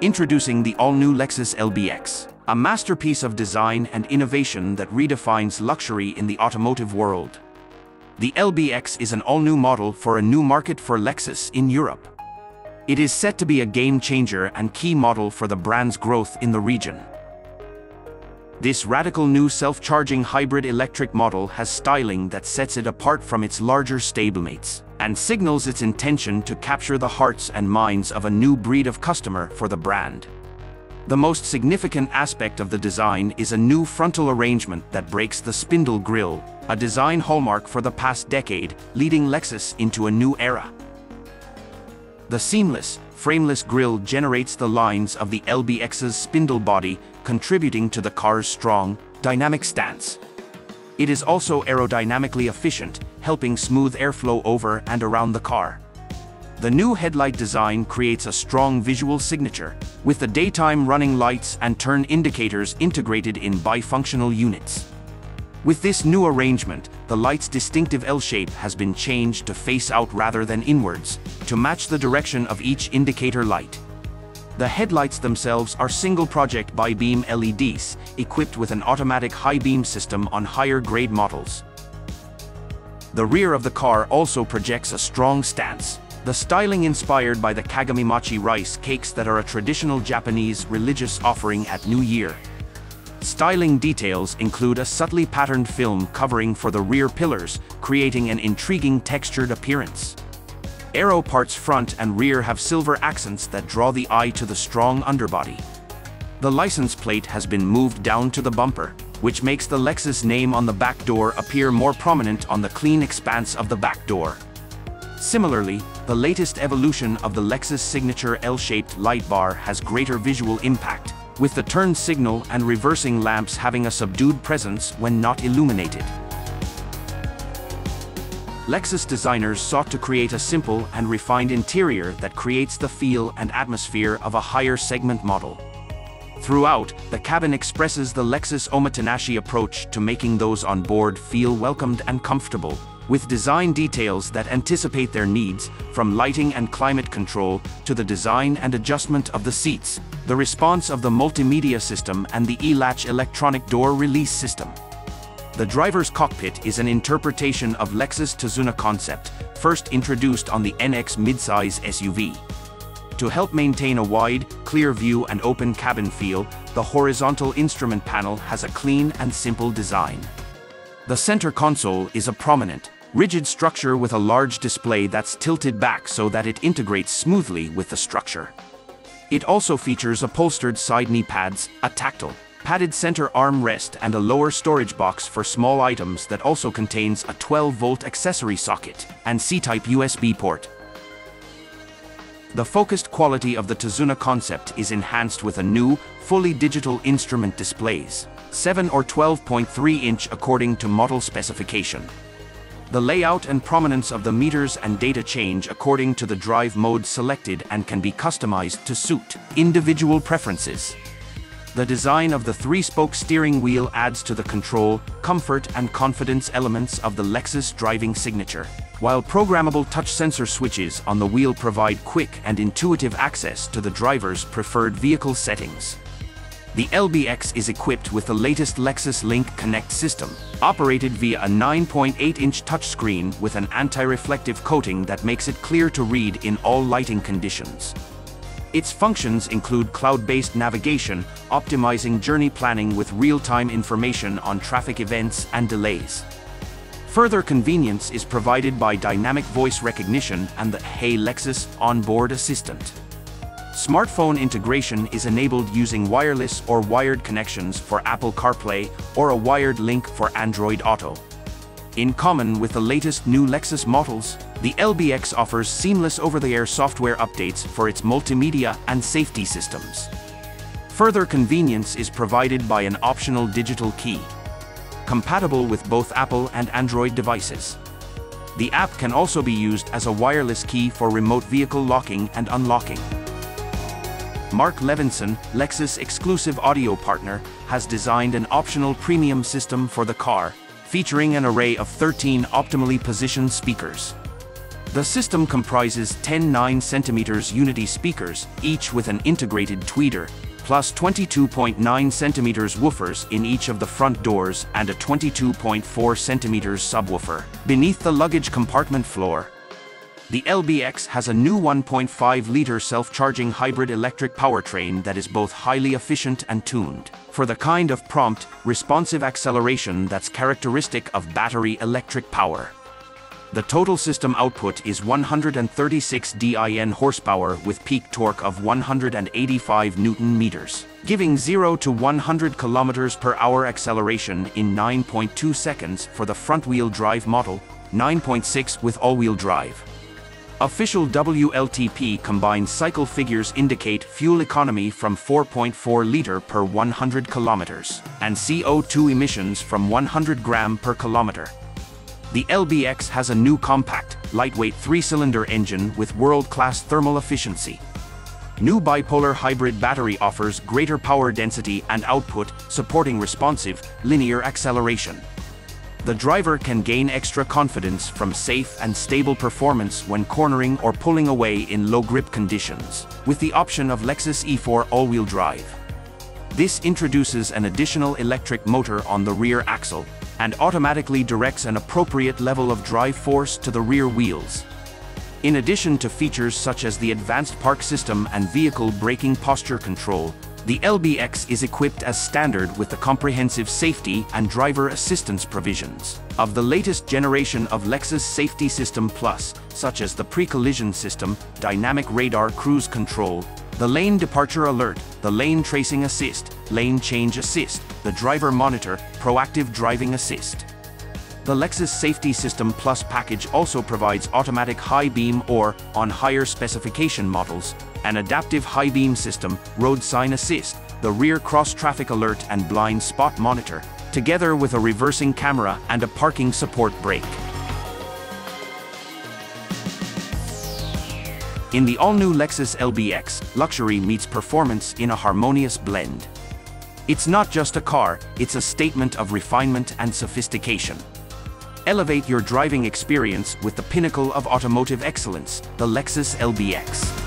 Introducing the all-new Lexus LBX, a masterpiece of design and innovation that redefines luxury in the automotive world. The LBX is an all-new model for a new market for Lexus in Europe. It is set to be a game-changer and key model for the brand's growth in the region. This radical new self-charging hybrid electric model has styling that sets it apart from its larger stablemates and signals its intention to capture the hearts and minds of a new breed of customer for the brand. The most significant aspect of the design is a new frontal arrangement that breaks the spindle grille, a design hallmark for the past decade, leading Lexus into a new era. The seamless, frameless grille generates the lines of the LBX's spindle body, contributing to the car's strong, dynamic stance. It is also aerodynamically efficient, helping smooth airflow over and around the car. The new headlight design creates a strong visual signature, with the daytime running lights and turn indicators integrated in bifunctional units. With this new arrangement, the light's distinctive L-shape has been changed to face out rather than inwards, to match the direction of each indicator light. The headlights themselves are single-project bi-beam LEDs, equipped with an automatic high-beam system on higher-grade models. The rear of the car also projects a strong stance, the styling inspired by the kagami-mochi rice cakes that are a traditional Japanese religious offering at New Year. Styling details include a subtly patterned film covering for the rear pillars, creating an intriguing textured appearance. Aero parts front and rear have silver accents that draw the eye to the strong underbody. The license plate has been moved down to the bumper, which makes the Lexus name on the back door appear more prominent on the clean expanse of the back door. Similarly, the latest evolution of the Lexus signature L-shaped light bar has greater visual impact, with the turn signal and reversing lamps having a subdued presence when not illuminated. Lexus designers sought to create a simple and refined interior that creates the feel and atmosphere of a higher segment model. Throughout, the cabin expresses the Lexus Omotenashi approach to making those on board feel welcomed and comfortable, with design details that anticipate their needs, from lighting and climate control to the design and adjustment of the seats, the response of the multimedia system and the e-latch electronic door release system. The driver's cockpit is an interpretation of Lexus Tazuna concept, first introduced on the NX midsize SUV. To help maintain a wide, clear view and open cabin feel, the horizontal instrument panel has a clean and simple design. The center console is a prominent, rigid structure with a large display that's tilted back so that it integrates smoothly with the structure. It also features upholstered side knee pads, a tactile, padded center armrest and a lower storage box for small items that also contains a 12-volt accessory socket and C-type USB port. The focused quality of the Tazuna concept is enhanced with a new, fully digital instrument displays, 7 or 12.3 inch according to model specification. The layout and prominence of the meters and data change according to the drive mode selected and can be customized to suit individual preferences. The design of the three-spoke steering wheel adds to the control, comfort and confidence elements of the Lexus driving signature, while programmable touch sensor switches on the wheel provide quick and intuitive access to the driver's preferred vehicle settings. The LBX is equipped with the latest Lexus Link Connect system, operated via a 9.8-inch touchscreen with an anti-reflective coating that makes it clear to read in all lighting conditions. Its functions include cloud-based navigation, optimizing journey planning with real-time information on traffic events and delays. Further convenience is provided by dynamic voice recognition and the Hey Lexus onboard assistant. Smartphone integration is enabled using wireless or wired connections for Apple CarPlay or a wired link for Android Auto. In common with the latest new Lexus models, the LBX offers seamless over-the-air software updates for its multimedia and safety systems. Further convenience is provided by an optional digital key, compatible with both Apple and Android devices. The app can also be used as a wireless key for remote vehicle locking and unlocking. Mark Levinson, Lexus exclusive audio partner, has designed an optional premium system for the car, featuring an array of 13 optimally positioned speakers. The system comprises 10 9cm Unity speakers, each with an integrated tweeter, plus 22.9 cm woofers in each of the front doors and a 22.4 cm subwoofer. Beneath the luggage compartment floor, the LBX has a new 1.5-liter self-charging hybrid electric powertrain that is both highly efficient and tuned for the kind of prompt, responsive acceleration that's characteristic of battery electric power. The total system output is 136 DIN horsepower with peak torque of 185 newton meters, giving 0 to 100 kilometers per hour acceleration in 9.2 seconds for the front-wheel drive model, 9.6 with all-wheel drive. Official WLTP combined cycle figures indicate fuel economy from 4.4 liter per 100 kilometers and CO2 emissions from 100 gram per kilometer. The LBX has a new compact, lightweight three-cylinder engine with world-class thermal efficiency. New bipolar hybrid battery offers greater power density and output, supporting responsive, linear acceleration the driver can gain extra confidence from safe and stable performance when cornering or pulling away in low-grip conditions, with the option of Lexus E4 all-wheel drive. This introduces an additional electric motor on the rear axle and automatically directs an appropriate level of drive force to the rear wheels. In addition to features such as the advanced park system and vehicle braking posture control, the LBX is equipped as standard with the comprehensive safety and driver assistance provisions of the latest generation of Lexus Safety System Plus, such as the pre-collision system, dynamic radar cruise control, the lane departure alert, the lane tracing assist, lane change assist, the driver monitor, proactive driving assist. The Lexus Safety System Plus package also provides automatic high beam or, on higher specification models, an adaptive high beam system, road sign assist, the rear cross traffic alert and blind spot monitor, together with a reversing camera and a parking support brake. In the all-new Lexus LBX, luxury meets performance in a harmonious blend. It's not just a car, it's a statement of refinement and sophistication. Elevate your driving experience with the pinnacle of automotive excellence, the Lexus LBX.